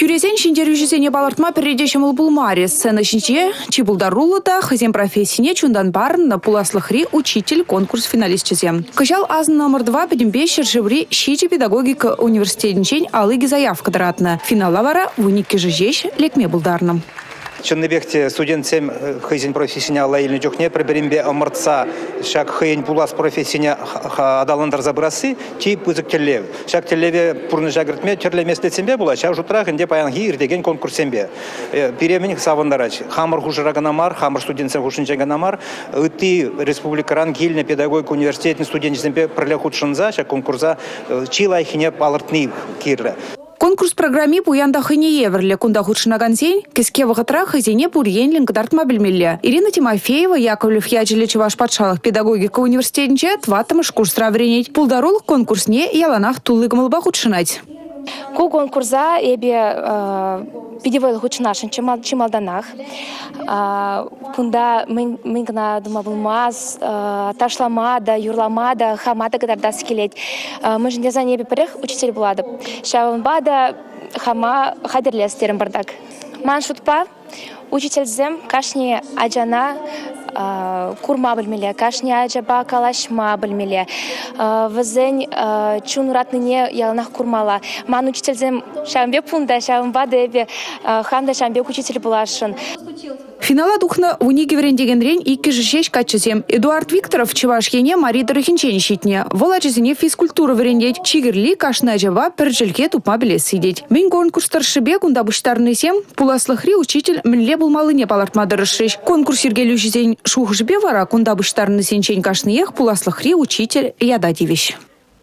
Кюрезен шиндер жүзене балартма переде шамыл булмаре. Сцена шинче чибулдарулы да хызен профессине чундан барын пуласлыхри учитель конкурс финалист чизе. Кыжал азын номер два педембе шершеври щичи педагогика университетінчен алыги заявка дыратны. Финала вара вуникке жежеш лекме булдарным. Чынныбекте студентсем хызин профессияне алайылны жокне приберимбе омыртса шак хыйын пулас профессияне адаландар забырасы ти пызык теллев. Шак теллеве пурны жагыртме терлемес летсембе була, шак жутрах инде паян гир деген конкурсембе. Пиремин савандарач. Хамыр хужыраганамар, хамыр студентсем хушинчаганамар, ыты республикаран гильне педагогика университетин студентсембе прилехутшынза, шак конкурса чилайхине палыртны кирле. Конкурс программе буянда хыне еврле кунда худшынаган сень, кеске вағытра хызене бурьенлин кыдартма білмелле. Ирина Тимофеева, Яковлев Ячеле Чеваш Патшалых педагогика университетінче тватымыш курсра вренеть. Пулдарул конкурсне яланах тулыгымылба худшынать. Ку конкурса эбе пидевойл хучнашын чимал чималданах. Кунда мен мен гына дума булмаз ташлама да юрлама да хамада кадарда скелет. Мы же не за небе учитель булады. Шаванба да хама хадерлестерин бардак. Ман шутпа учительзем кашни аджана курма білмеле кашни аджаба калашма білмеле візен чун ратныне ялнах курмала. Ман учительзем шамбе пунда шамба дебе ханда шамбе учитель булашын. Финала духна униги врендегенрен икки жешеш. Эдуард Викторов чевашкене Мари Дорохинчен щитне. Волачызене физкультура врендеть. Чигерли кашна жаба перджелке тупма билет сидеть. Мен конкурстар шибе кунда сем пуласлыхри учитель мінле булмалыне палартмадырышыш. Конкурс ергелю жизень шух жбе вара кунда быштарны сенчен кашныех пуласлыхри учитель яда.